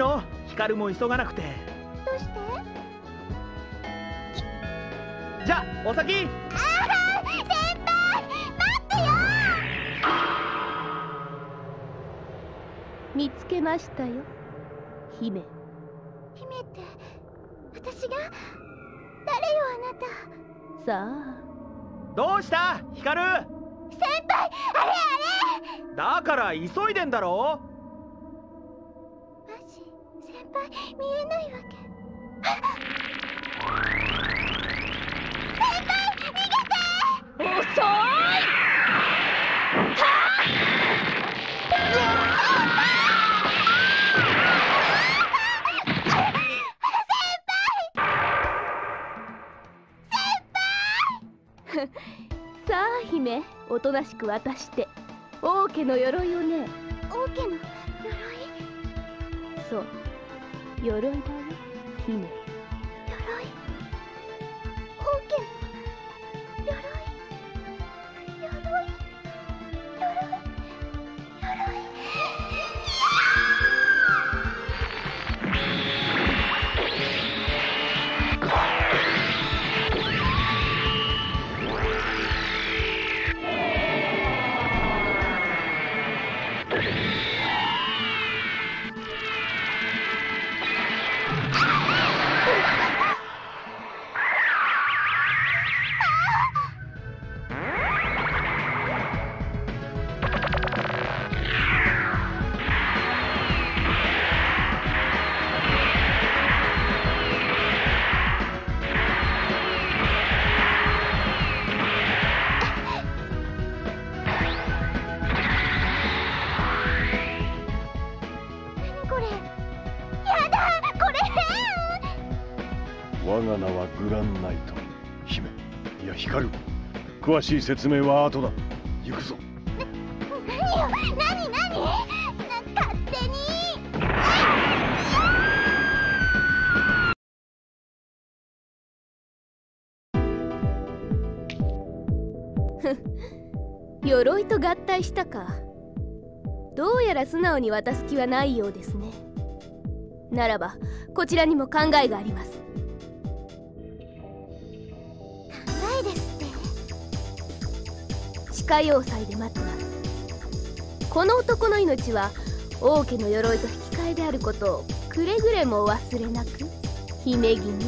の？光も急がなくて。どうして？じゃお先。ああ先輩。待ってよ見つけましたよ。姫。姫って私が？誰よあなた？さあ。どうした？光。先輩あれあれ。だから急いでんだろ。マジ先輩見えないわけ。先輩逃げて遅い。さあ姫おとなしく渡して。王家の鎧をね。王家の鎧？そう鎧だよ姫が名はグランナイト姫。いや光る。詳しい説明は後だ。行くぞ。何よ何何な勝手に鎧と合体したか。どうやら素直に渡す気はないようですね。ならばこちらにも考えがあります。地下要塞で待ってます。この男の命は王家の鎧と引き換えであることをくれぐれも忘れなく。姫君。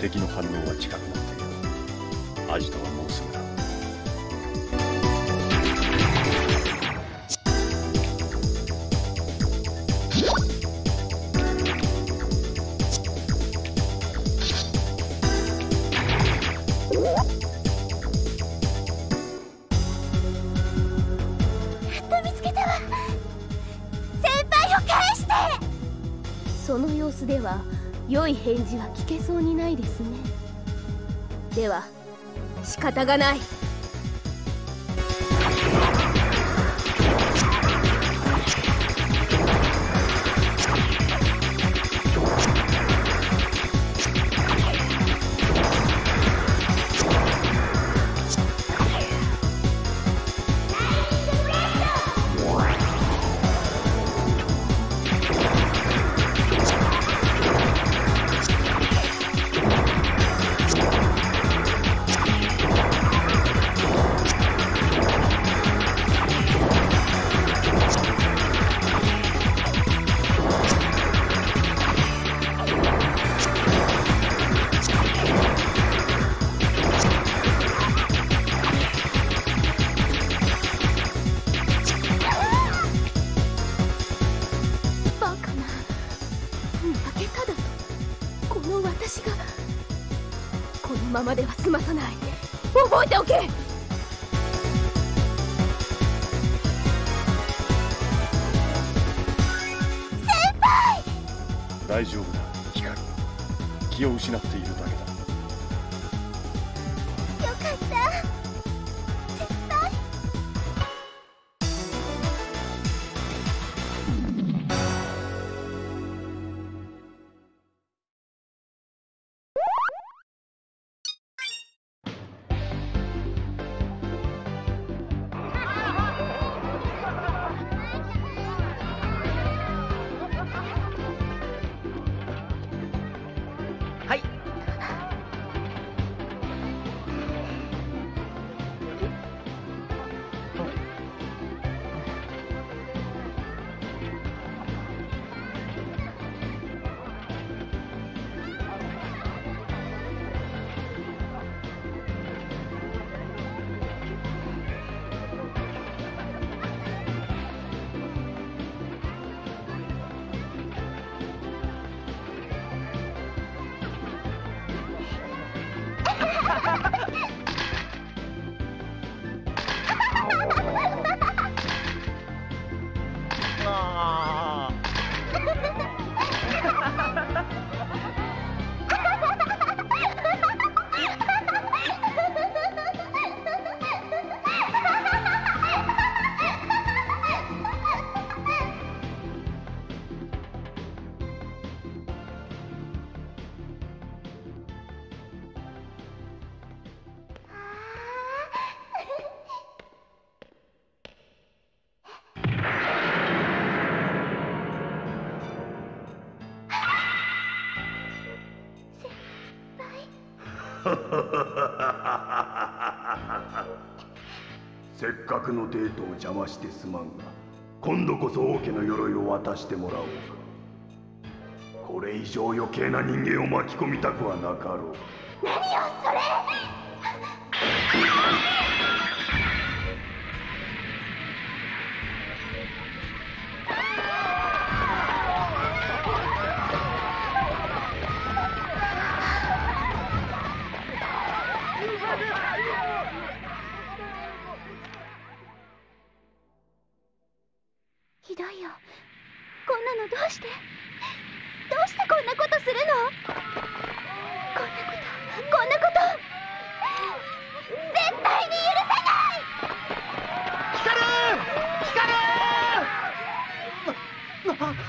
敵の反応は近くなっている。アジトはもうすぐだ。やっと見つけたわ。先輩を返して。その様子では良い返事は聞けそうにないですね。では仕方がない。ままでは済まさない。覚えておけ。大丈夫だ光。気を失っているだけだ。よかったはい。せっかくのデートを邪魔してすまんが今度こそ王家の鎧を渡してもらおうか。これ以上余計な人間を巻き込みたくはなかろう。何よそれ！のどうして？どうしてこんなことするの？こんなことこんなこと絶対に許さない！光る！光る！